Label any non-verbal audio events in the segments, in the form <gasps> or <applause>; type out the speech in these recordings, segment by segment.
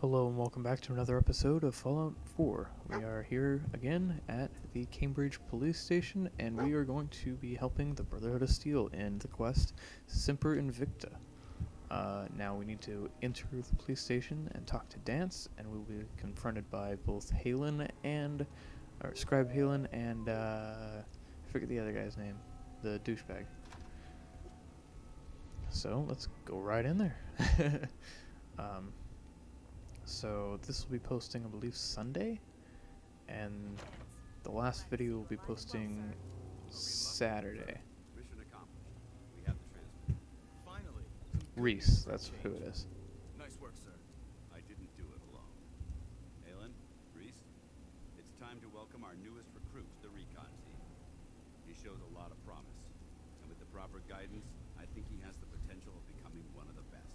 Hello and welcome back to another episode of Fallout 4. We are here again at the Cambridge Police Station and we are going to be helping the Brotherhood of Steel in the quest Semper Invicta. Uh, now we need to enter the police station and talk to Danse and we will be confronted by both Haylen and, or Scribe Haylen and, uh, I forget the other guy's name, the douchebag. So let's go right in there. <laughs> um, so this will be posting, I believe, Sunday, and the last video will be posting Saturday. Mission accomplished. We have the transmitter. Finally. Rhys, news for a that's who it is. Nice work, sir. I didn't do it alone. Haylen, Rhys, it's time to welcome our newest recruit to the recon team. He shows a lot of promise, and with the proper guidance, I think he has the potential of becoming one of the best.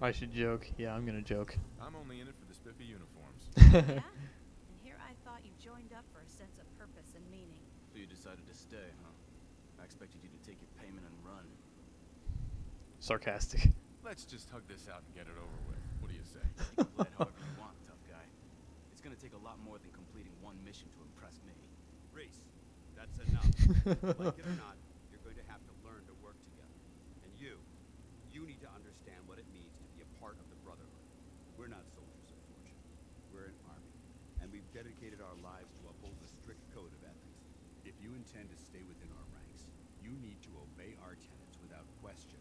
I should joke. Yeah, I'm gonna joke. I'm only in it for the spiffy uniforms. <laughs> yeah? And here I thought you joined up for a sense of purpose and meaning. So you decided to stay, huh? I expected you to take your payment and run. Sarcastic. Let's just hug this out and get it over with. What do you say? You can play it however you want, tough guy. It's gonna take a lot more than completing one mission to impress me. Rhys, that's enough. like it or not, you're going to have to learn to work together. And you, you need to understand what it means to be a part of the Brotherhood. We're not soldiers of fortune. We're an army. And we've dedicated our lives to uphold a strict code of ethics. If you intend to stay within our ranks, you need to obey our tenets without question.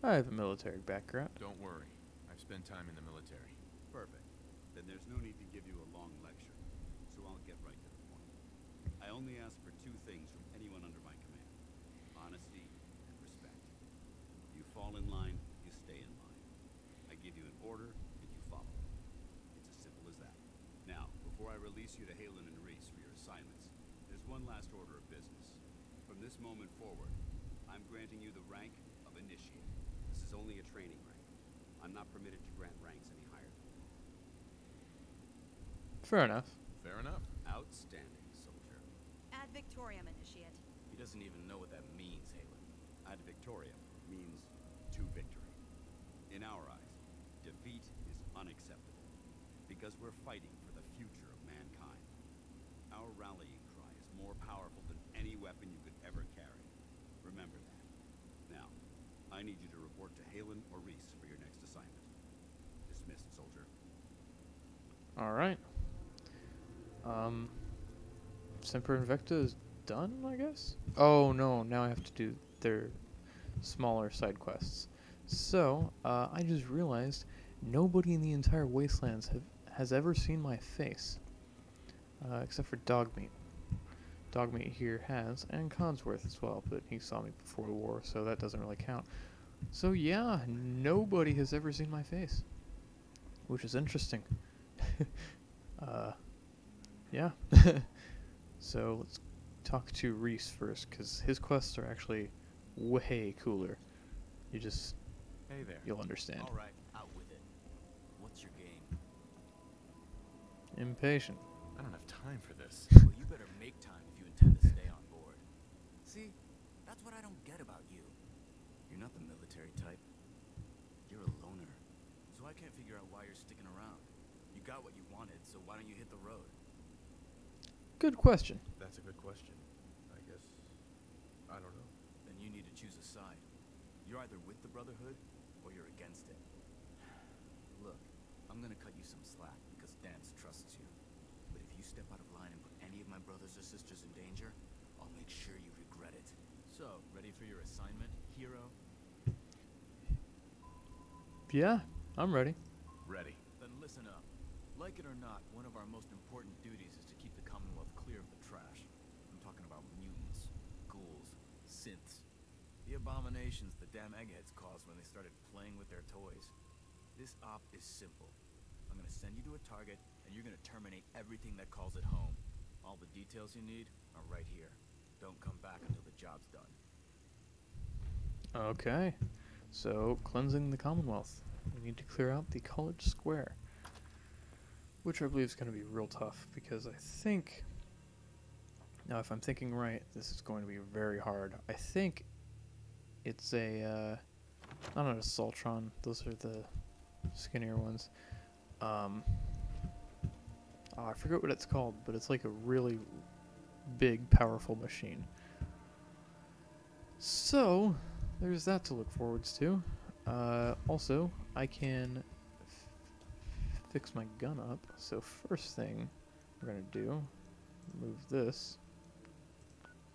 I have a military background. Don't worry. I've spent time in the military. Perfect. Then there's no need to give you a long lecture. So I'll get right to the point. I only ask for two things from anyone under my command. Honesty and respect. You fall in line, you stay in line. I give you an order, and you follow it. It's as simple as that. Now, before I release you to Haylen and Rhys for your assignments, there's one last order of business. From this moment forward, I'm granting you the rank of Initiate. This is only a training rank. I'm not permitted to grant ranks any higher than that. Fair enough. Fair enough. Outstanding, soldier. Ad Victoriam Initiate. He doesn't even know what that means, Haylen. Ad victoriam means to victory. In our eyes, defeat is unacceptable because we're fighting for the future of mankind. Our rallying cry is more powerful than any weapon you could ever carry. Remember that. Now, I need you to report to Haylen or Rhys for your next assignment. Dismissed, soldier. All right. Um, Semper Invicta is done, I guess. Oh no! Now I have to do their smaller side quests. So uh, I just realized nobody in the entire Wastelands have, has ever seen my face, uh, except for Dogmeat. Dogmeat here has, and Codsworth as well, but he saw me before the war, so that doesn't really count. So yeah, nobody has ever seen my face, which is interesting. <laughs> uh, yeah. <laughs> so let's talk to Rhys first, because his quests are actually way cooler. You just, Hey there. you'll understand. All right, out with it. What's your game? Impatient. I don't have time for this. <laughs> well, you better make time if you intend to stay on board. See, that's what I don't get about you. You're not the military type. You're a loner. So I can't figure out why you're sticking around. You got what you wanted, so why don't you hit the road? Good question. That's a good question. I guess. I don't know. Then you need to choose a side. You're either with the Brotherhood or you're against it. Look, I'm gonna cut you some slack because Danse trusts you. But if you step out of line and put any of my brothers or sisters in danger, I'll make sure you regret it. So, ready for your assignment, hero? Yeah, I'm ready. Ready. Like it or not, one of our most important duties is to keep the Commonwealth clear of the trash. I'm talking about mutants, ghouls, synths. The abominations the damn eggheads caused when they started playing with their toys. This op is simple. I'm gonna send you to a target, and you're gonna terminate everything that calls it home. All the details you need are right here. Don't come back until the job's done. Okay. So, cleansing the Commonwealth. We need to clear out the College Square. Which I believe is going to be real tough because I think. Now, if I'm thinking right, this is going to be very hard. I think It's a, uh, not an Assaultron. Those are the skinnier ones. Um, oh, I forget what it's called, but it's like a really big, powerful machine. So, there's that to look forwards to. Uh, also, I can fix my gun up. So first thing we're gonna do, move this,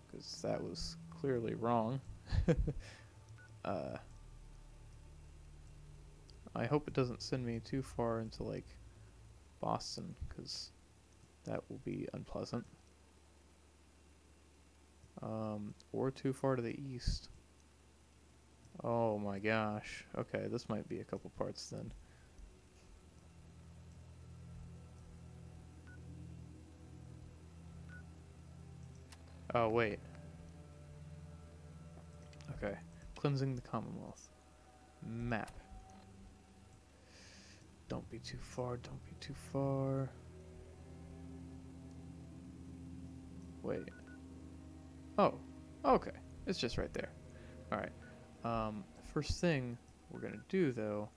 because that was clearly wrong. <laughs> uh, I hope it doesn't send me too far into like Boston, because that will be unpleasant. Um, or too far to the east. Oh my gosh. Okay, this might be a couple parts then. Oh, wait. Okay. Cleansing the Commonwealth. Map. Don't be too far, don't be too far. Wait. Oh, okay. It's just right there. Alright. Um, first thing we're gonna do though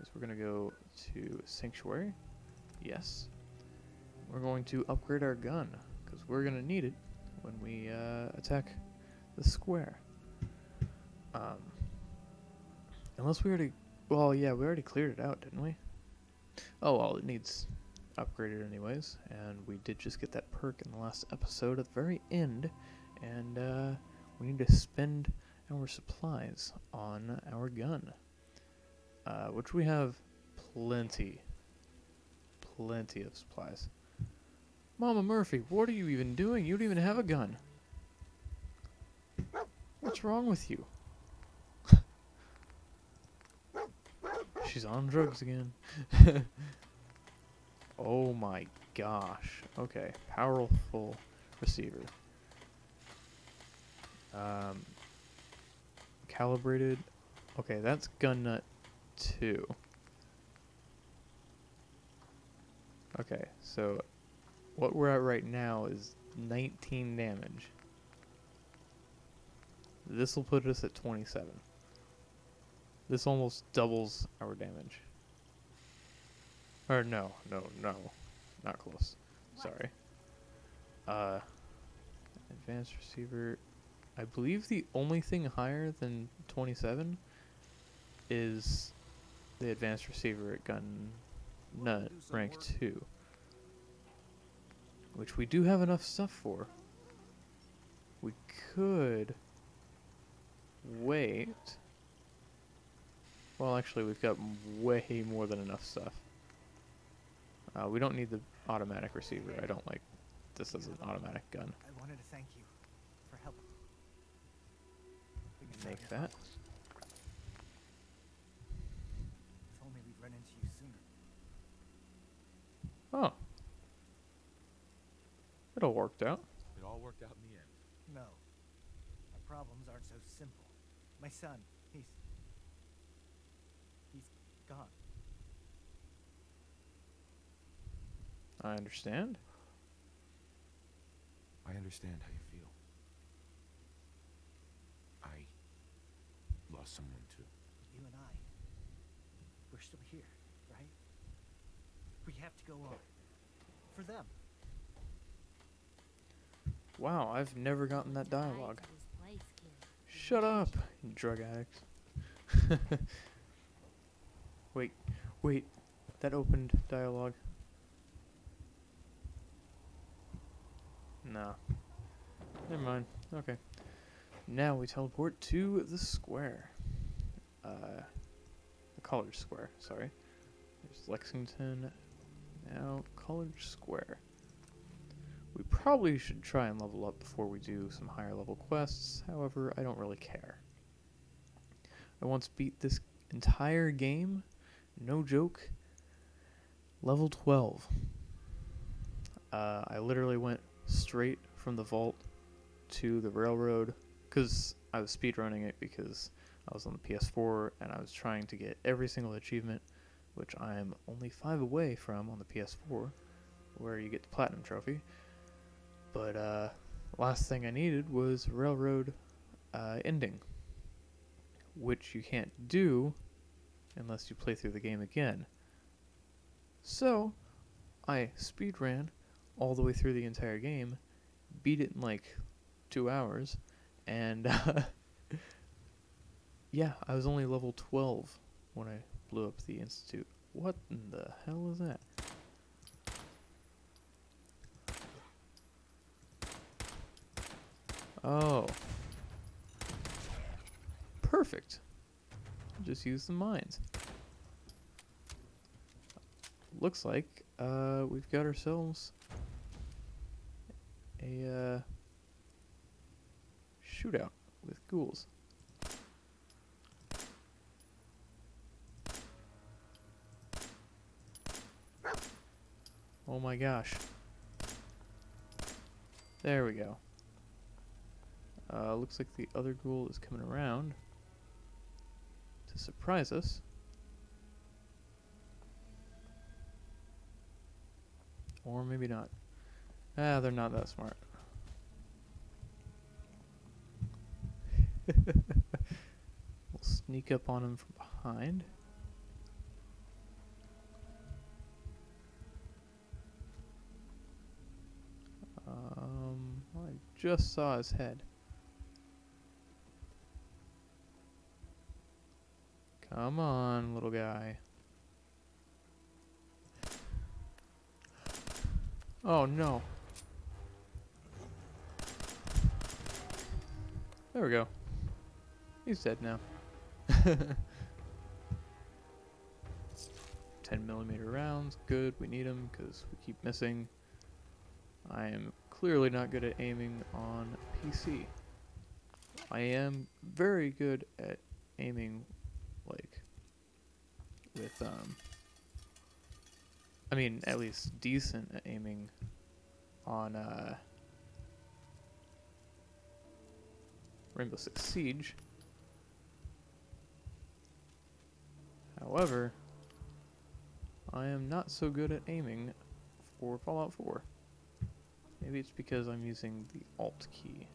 is we're gonna go to Sanctuary. Yes. We're going to upgrade our gun because we're gonna need it when we uh, attack the square. Um, unless we already, well, yeah, we already cleared it out, didn't we? Oh well, it needs upgraded anyways, and we did just get that perk in the last episode at the very end, and uh, we need to spend our supplies on our gun, uh, which we have plenty, plenty of supplies. Mama Murphy, what are you even doing? You don't even have a gun. What's wrong with you? She's on drugs again. <laughs> oh my gosh. Okay, powerful receiver. Um, calibrated. Okay, that's gun nut 2. Okay, so what we're at right now is 19 damage. This will put us at 27. This almost doubles our damage. Or no, no, no. Not close. Sorry. Uh advanced receiver I believe the only thing higher than 27 is the advanced receiver at gun nut rank 2 which we do have enough stuff for. We could wait. Well actually we've got way more than enough stuff. Uh, we don't need the automatic receiver. I don't like this as an automatic gun. I wanted to thank you for help. make that. If only we'd run into you sooner. oh it all worked out It all worked out in the end. No. Our problems aren't so simple. My son, he's. He's gone. I understand I understand how you feel. I lost someone too. You and I. We're still here, right? We have to go on. For them. Wow I've never gotten that dialogue. Shut up, you drug addict. <laughs> wait, wait. That opened dialogue. No. Never mind. Okay. Now we teleport to the square. Uh, the College Square, sorry. There's Lexington. Now, College Square. We probably should try and level up before we do some higher level quests, however, I don't really care. I once beat this entire game, no joke, level 12. Uh, I literally went straight from the vault to the railroad because I was speedrunning it because I was on the PS4 and I was trying to get every single achievement, which I am only five away from on the PS4, where you get the platinum trophy. But uh, last thing I needed was railroad uh, ending. which you can't do unless you play through the game again. So, I speed ran all the way through the entire game, beat it in like two hours, and uh, <laughs> yeah, I was only level 12 when I blew up the Institute. What in the hell is that? Oh. Perfect. Just use the mines. Looks like uh, we've got ourselves a uh, shootout with ghouls. Oh my gosh. There we go. Uh, looks like the other ghoul is coming around to surprise us. Or maybe not. Ah, they're not that smart. <laughs> we'll sneak up on him from behind. Um, I just saw his head. Come on, little guy. Oh no. There we go. He's dead now. <laughs> 10 millimeter rounds, good, we need them because we keep missing. I am clearly not good at aiming on PC. I am very good at aiming with um I mean at least decent aiming on uh Rainbow Six Siege. However, I am not so good at aiming for Fallout 4. Maybe it's because I'm using the Alt key.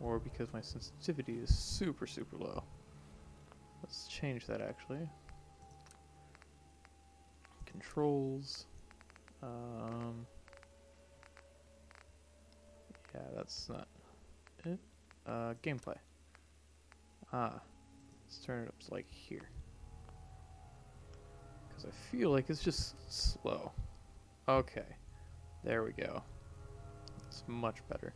Or because my sensitivity is super, super low. Let's change that actually. Controls. Um, yeah, that's not it. Uh, gameplay. Ah, let's turn it up to like here. Because I feel like it's just slow. Okay, there we go. It's much better.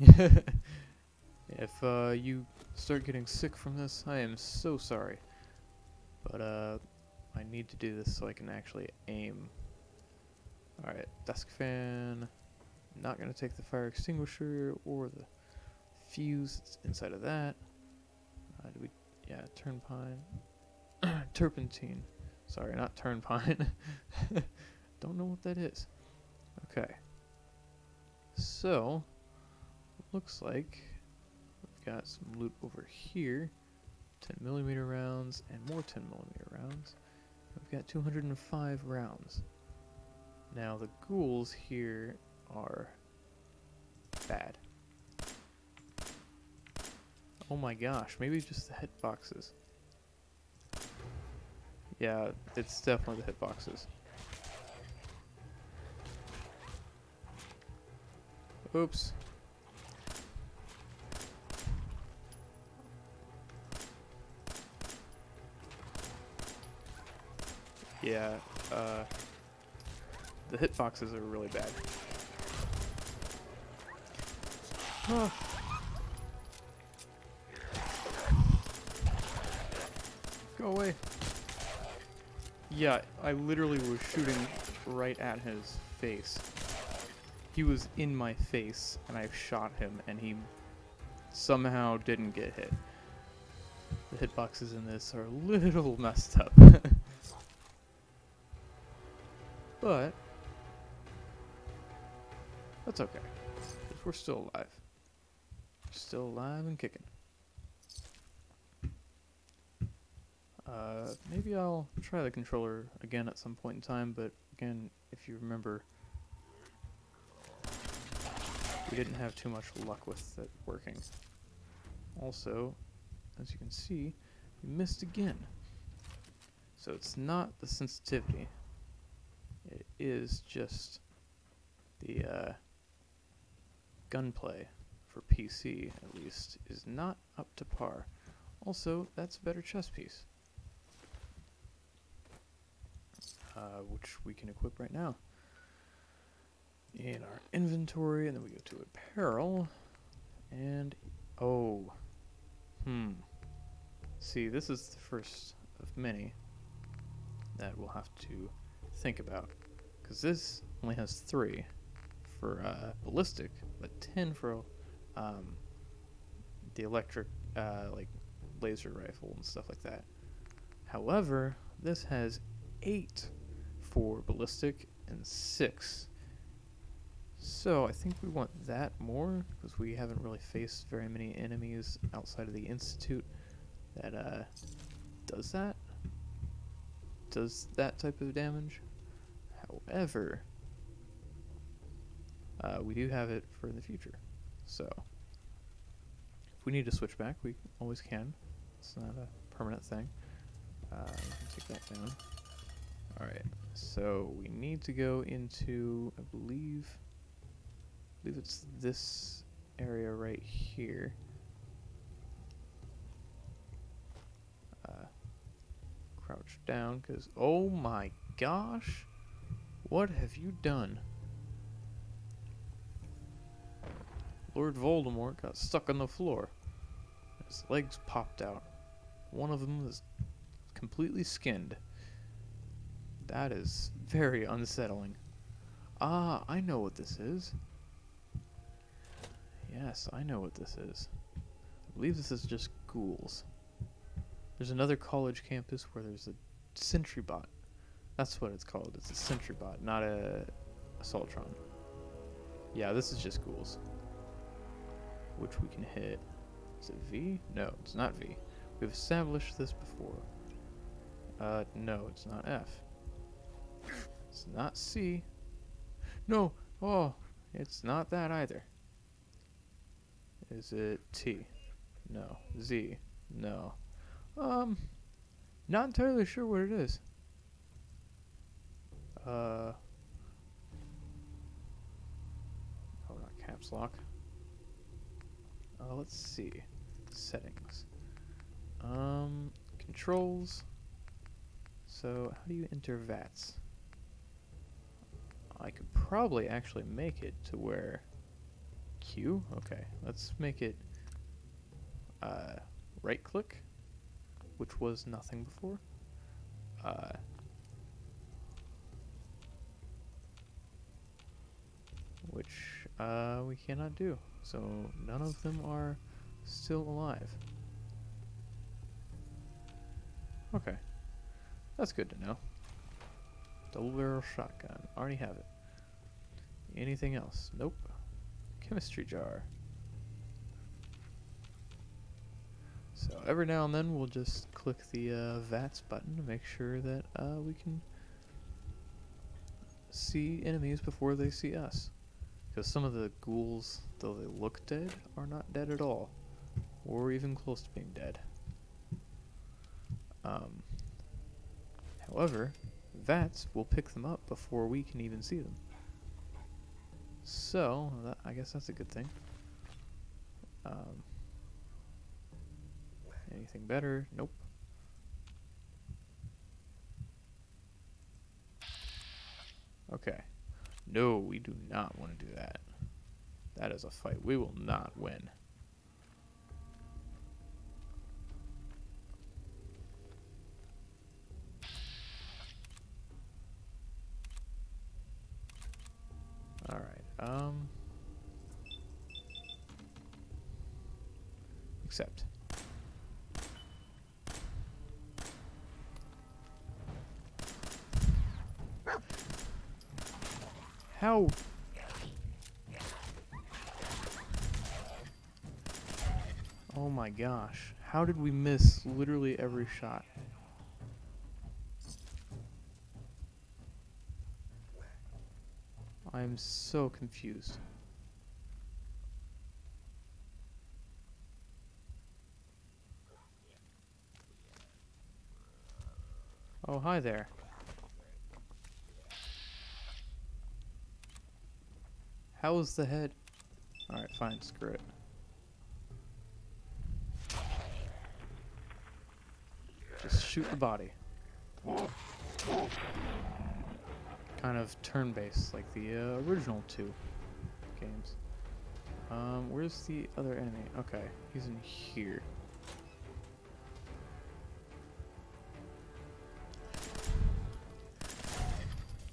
<laughs> <laughs> if uh, you start getting sick from this, I am so sorry. But uh, I need to do this so I can actually aim. Alright, desk fan. Not going to take the fire extinguisher or the fuse that's inside of that. Uh, do we? Yeah, turpentine. <coughs> Turpentine. Sorry, not turnpine. <laughs> Don't know what that is. Okay. So, looks like got some loot over here. 10 millimeter rounds and more 10 millimeter rounds. We've got 205 rounds. Now the ghouls here are bad. Oh my gosh, maybe just the hitboxes. Yeah, it's definitely the hitboxes. Oops. Yeah, uh, the hitboxes are really bad. Go away. Yeah, I literally was shooting right at his face. He was in my face, and I shot him, and he somehow didn't get hit. The hitboxes in this are a little <laughs> messed up. <laughs> but, that's okay. Because we're still alive. Still alive and kicking. Uh, maybe I'll try the controller again at some point in time, but again, if you remember, we didn't have too much luck with it working. also, as you can see, we missed again. So it's not the sensitivity. It is just the uh, gunplay for PC, at least, is not up to par. Also, that's a better chess piece. Uh, which we can equip right now. In our inventory, and then we go to apparel. And, oh. Hmm. See, this is the first of many that we'll have to think about. Because this only has three for uh, ballistic, but 10 for um, the electric, uh, like laser rifle and stuff like that. However, this has eight for ballistic and six. So I think we want that more because we haven't really faced very many enemies outside of the institute that uh, does that. Does that type of damage. However, uh, we do have it for the future. So if we need to switch back, we always can. It's not a permanent thing. Uh, take that down. Alright, so we need to go into, I believe, I believe it's this area right here. Uh, crouch down, because, oh my gosh, what have you done? Lord Voldemort got stuck on the floor. His legs popped out. One of them was completely skinned. That is very unsettling. Ah, I know what this is. Yes, I know what this is. I believe this is just ghouls. There's another college campus where there's a sentry bot. That's what it's called. It's a sentry bot, not a assaultron. Yeah, this is just ghouls. Which we can hit. Is it V? No, it's not V. We've established this before. Uh, no, it's not F. It's not C. No! Oh, it's not that either. Is it T? No. Z? No. Um, not entirely sure what it is. Uh, oh, not caps lock. Uh, let's see. Settings. Um, controls. So, how do you enter VATS? I could probably actually make it to where Q? Okay, let's make it uh, right click, which was nothing before. Uh, which uh, we cannot do. So none of them are still alive. Okay. That's good to know. Double barrel shotgun. Already have it. Anything else? Nope. Chemistry jar. So every now and then we'll just click the uh, VATS button to make sure that uh, we can see enemies before they see us. Because some of the ghouls, though they look dead, are not dead at all. Or even close to being dead. Um, however, VATS will pick them up before we can even see them. So, that, I guess that's a good thing. Um, anything better? Nope. Okay. No, we do not want to do that. That is a fight we will not win. Alright, um... Accept. How? Oh my gosh. How did we miss literally every shot? I'm so confused. Oh, hi there. How's the head? Alright, fine, screw it. Just shoot the body. Kind of turn-based, like the uh, original two games. Um, where's the other enemy? Okay, he's in here.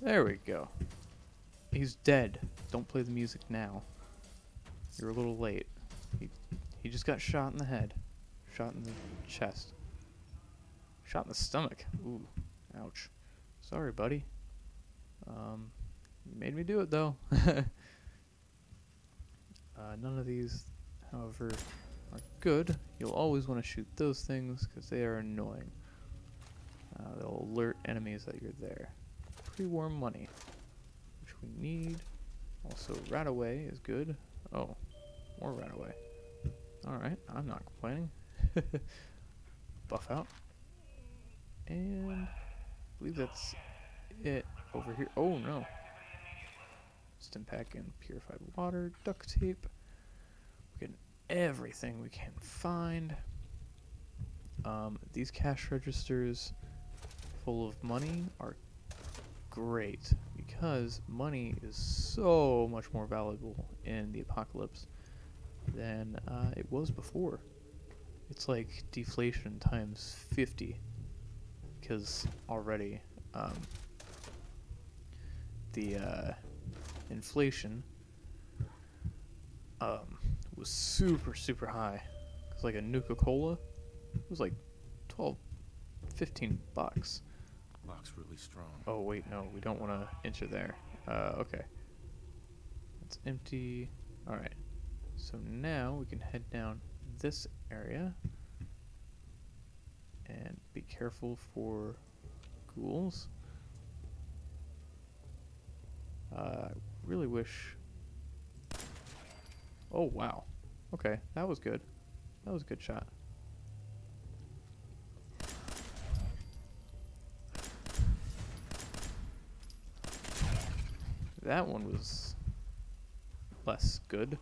There we go. He's dead. Don't play the music now. You're a little late. He, he just got shot in the head. Shot in the chest. Shot in the stomach. Ooh. Ouch. Sorry, buddy. Um, you made me do it, though. <laughs> uh, none of these, however, are good. You'll always want to shoot those things because they are annoying. Uh, they'll alert enemies that you're there. Pre-war money, which we need. Also, RadAway is good. Oh, more RadAway. Alright, I'm not complaining. <laughs> Buffout. And I believe that's it over here. Oh no. Stimpak and purified water, duct tape. We're getting everything we can find. Um, these cash registers full of money are great because money is so much more valuable in the apocalypse than uh, it was before. It's like deflation times 50 because already um, the uh, inflation um, was super super high. It's like a Nuka Cola It was like 12, 15 bucks. Lock's really strong. Oh wait, no, we don't want to enter there. Uh, okay. It's empty. All right. So now we can head down this area and be careful for ghouls. Uh, I really wish. Oh wow. Okay, that was good. That was a good shot. That one was less good.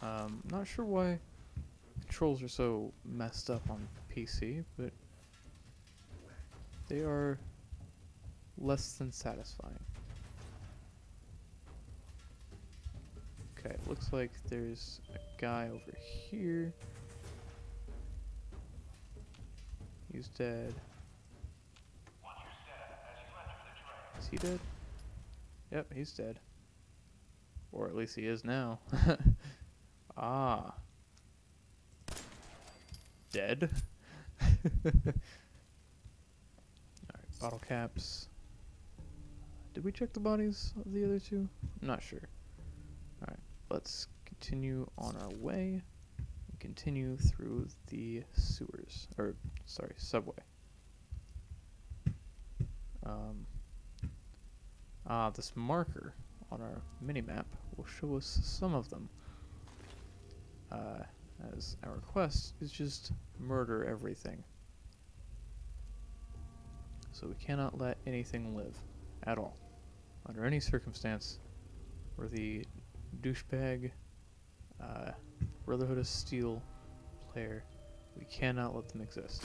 Um, not sure why controls are so messed up on PC, but they are less than satisfying. Okay, looks like there's a guy over here. He's dead. Is he dead? Yep, he's dead. Or at least he is now. <laughs> ah. Dead? <laughs> Alright, bottle caps. Did we check the bodies of the other two? I'm not sure. Alright, let's continue on our way and continue through the sewers. Or, sorry, subway. Um, Ah, this marker on our mini-map will show us some of them. Uh, as our quest is just murder everything. So we cannot let anything live at all. Under any circumstance, we're the douchebag uh, Brotherhood of Steel player. We cannot let them exist.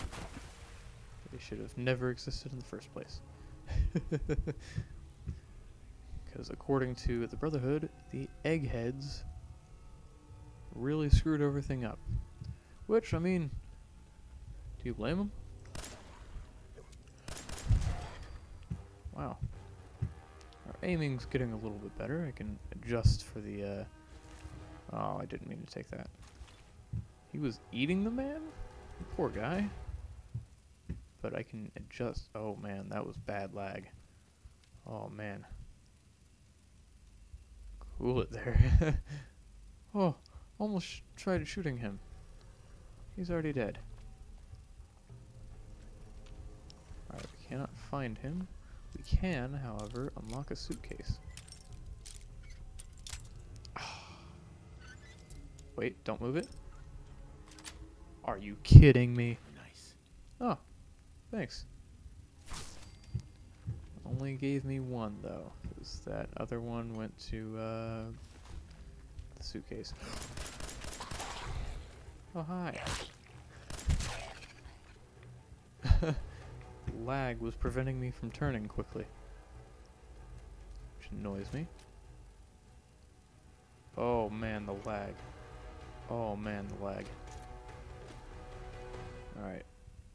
They should have never existed in the first place. <laughs> Because according to the Brotherhood, the eggheads really screwed everything up. Which, I mean, do you blame them? Wow. Our aiming's getting a little bit better. I can adjust for the, uh... Oh, I didn't mean to take that. He was eating the man? Poor guy. But I can adjust. Oh, man, that was bad lag. Oh, man. Cool it there. <laughs> oh, almost sh tried shooting him. He's already dead. Alright, we cannot find him. We can, however, unlock a suitcase. <sighs> Wait, don't move it. Are you kidding me? Nice. Oh, Thanks. Only gave me one though, 'cause that other one went to uh, the suitcase. <gasps> Oh hi. <laughs> Lag was preventing me from turning quickly, which annoys me. Oh man, the lag. Oh man, the lag. Alright.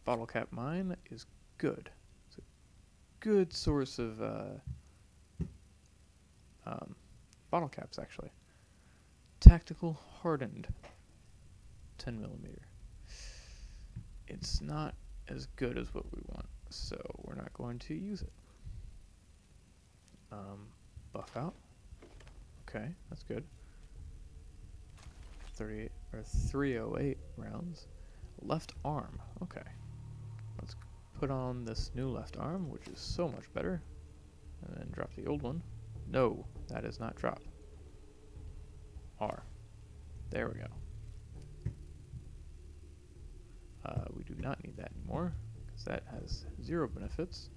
Bottle cap mine is good. It's a good source of uh, bottle caps, actually. Tactical hardened 10 millimeter. It's not as good as what we want, so we're not going to use it. Um, Buffout. Okay, that's good. 38 or 308 rounds. Left arm. Okay. Let's put on this new left arm, which is so much better. And then drop the old one. No, that is not drop. R. There we go. Uh, we do not need that anymore, because that has zero benefits.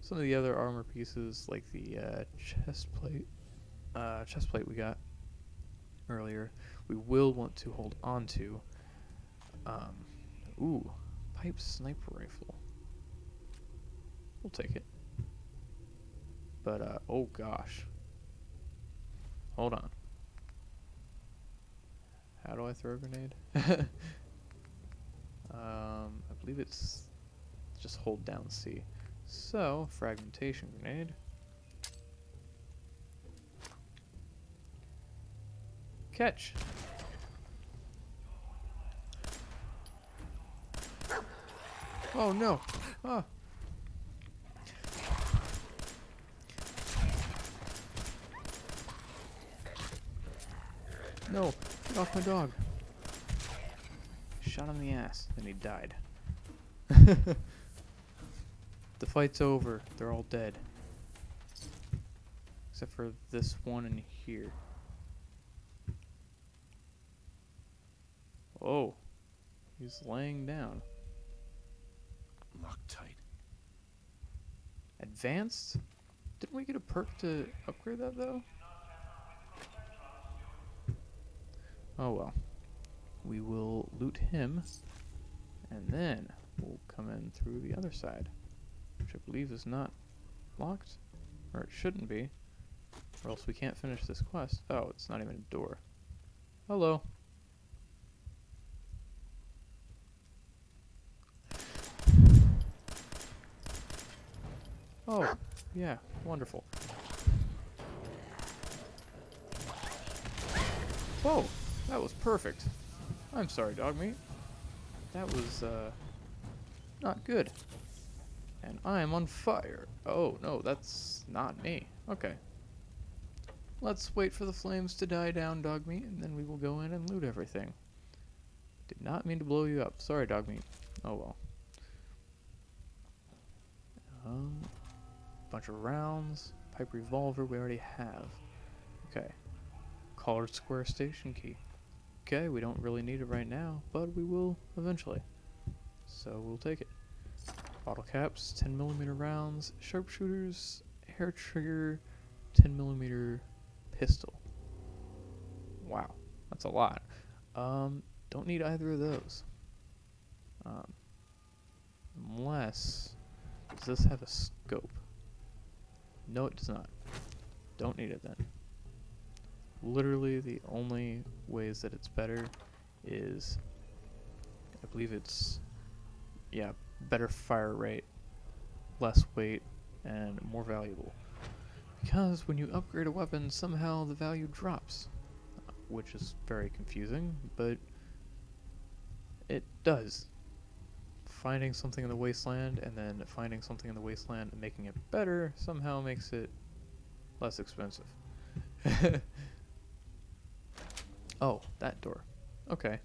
Some of the other armor pieces, like the uh, chest plate, uh, chest plate we got earlier, we will want to hold on to. Um, ooh, pipe sniper rifle. We'll take it. But, uh, oh gosh. Hold on. How do I throw a grenade? <laughs> um, I believe it's just hold down C. So, fragmentation grenade. Catch! Oh no! Ah! No! Get off my dog! Shot him in the ass, and he died. <laughs> the fight's over. They're all dead. Except for this one in here. Oh. He's laying down. Locked tight. Advanced? Didn't we get a perk to upgrade that though? Oh well. We will loot him, and then we'll come in through the other side, which I believe is not locked, or it shouldn't be, or else we can't finish this quest. Oh, it's not even a door. Hello. Oh, yeah, wonderful. Whoa, that was perfect. I'm sorry, Dogmeat. That was, uh, not good. And I'm on fire. Oh, no, that's not me. Okay. Let's wait for the flames to die down, Dogmeat, and then we will go in and loot everything. Did not mean to blow you up. Sorry, Dogmeat. Oh well. Um, bunch of rounds. Pipe revolver we already have. Okay. College Square station key. Okay, we don't really need it right now, but we will eventually. So we'll take it. Bottle caps, 10 millimeter rounds, sharpshooters, hair trigger, 10 millimeter pistol. Wow, that's a lot. Um, don't need either of those. Um, unless does this have a scope? No, it does not. Don't need it then. Literally, the only ways that it's better is, I believe it's, yeah, better fire rate, less weight, and more valuable. Because when you upgrade a weapon, somehow the value drops, which is very confusing, but it does. Finding something in the wasteland and then finding something in the wasteland and making it better somehow makes it less expensive. <laughs> oh, that door. Okay.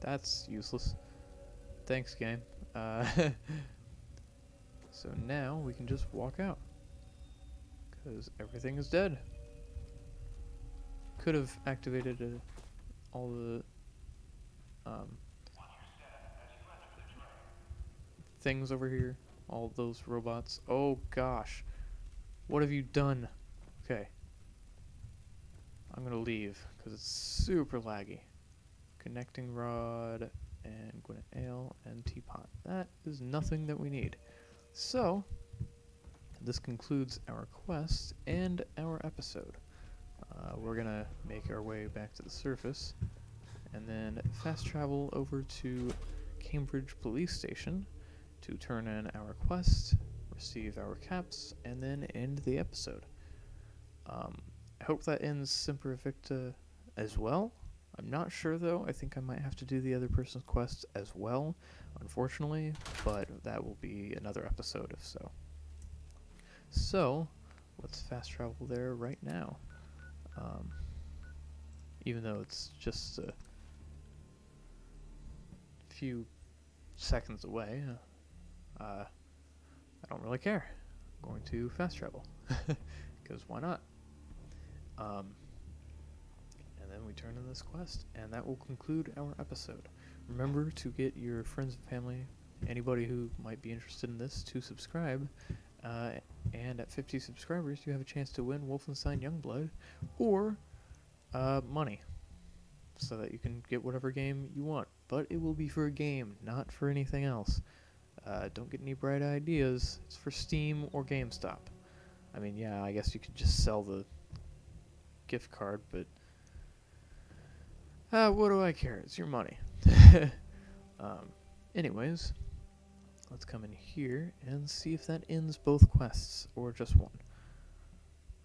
That's useless. Thanks, game. Uh, <laughs> so now we can just walk out. Because everything is dead. Could have activated uh, all the um, things over here. All those robots. Oh gosh. What have you done? Okay. I'm gonna leave because it's super laggy. Connecting rod and Gwinnett Ale and teapot. That is nothing that we need. So, this concludes our quest and our episode. Uh, we're gonna make our way back to the surface and then fast travel over to Cambridge Police Station to turn in our quest, receive our caps, and then end the episode. Um, I hope that ends Semper Victa as well. I'm not sure though. I think I might have to do the other person's quest as well, unfortunately, but that will be another episode if so. So, let's fast travel there right now. Um, even though it's just a few seconds away, uh, I don't really care. I'm going to fast travel <laughs> because why not? Um, and then we turn in this quest, and that will conclude our episode. Remember to get your friends and family, anybody who might be interested in this, to subscribe. Uh, and at 50 subscribers, you have a chance to win Wolfenstein Youngblood or uh, money, so that you can get whatever game you want. But it will be for a game, not for anything else. Uh, don't get any bright ideas. It's for Steam or GameStop. I mean, yeah, I guess you could just sell the gift card, but uh, what do I care? It's your money. <laughs> um, anyways, let's come in here and see if that ends both quests or just one.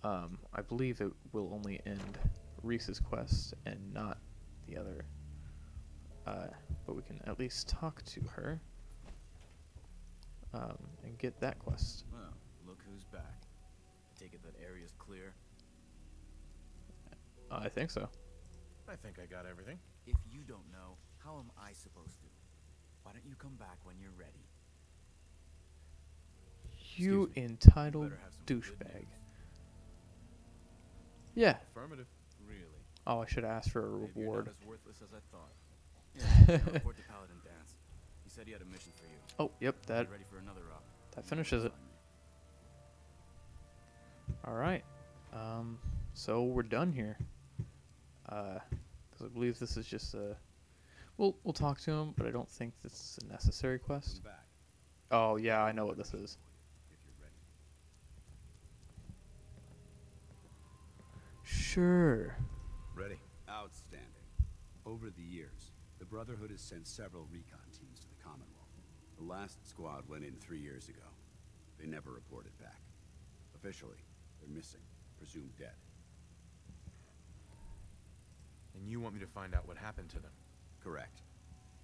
Um, I believe it will only end Rhys's quest and not the other. Uh, but we can at least talk to her um, and get that quest. Well, look who's back. I take it that area's clear. I think so. I think I got everything. If you don't know, how am I supposed to? Why don't you come back when you're ready? You Excuse me. You entitled better have some good douchebag. Yeah. Affirmative. Really? Oh, I should ask for a Maybe you're reward. not as worthless as I thought. <laughs> Yeah, report to Paladin Danse. He said he had a mission for you. Oh, yep, that Be ready for another rock. that finishes it. All right. Um, so we're done here. Uh, because I believe this is just a. We'll we'll talk to him, but I don't think this is a necessary quest. Oh yeah, I know what this is. If you're ready. Sure. Ready. Outstanding. Over the years, the Brotherhood has sent several recon teams to the Commonwealth. The last squad went in three years ago. They never reported back. Officially, they're missing, presumed dead. And you want me to find out what happened to them? Correct.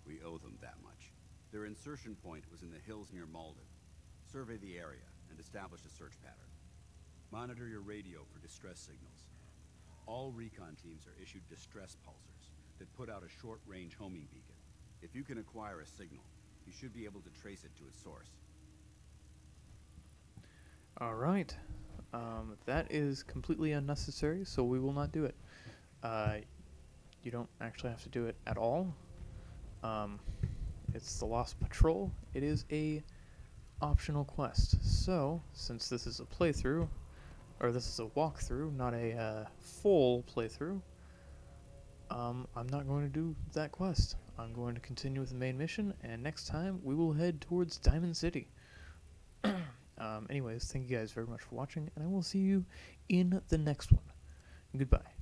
We owe them that much. Their insertion point was in the hills near Malden. Survey the area and establish a search pattern. Monitor your radio for distress signals. All recon teams are issued distress pulsers that put out a short-range homing beacon. If you can acquire a signal, you should be able to trace it to its source. All right. Um, that is completely unnecessary, so we will not do it. Uh, you don't actually have to do it at all. Um, it's the Lost Patrol. It is a optional quest. So, since this is a playthrough, or this is a walkthrough, not a uh, full playthrough, um, I'm not going to do that quest. I'm going to continue with the main mission, and next time we will head towards Diamond City. <clears throat> Um, anyways, thank you guys very much for watching, and I will see you in the next one. Goodbye.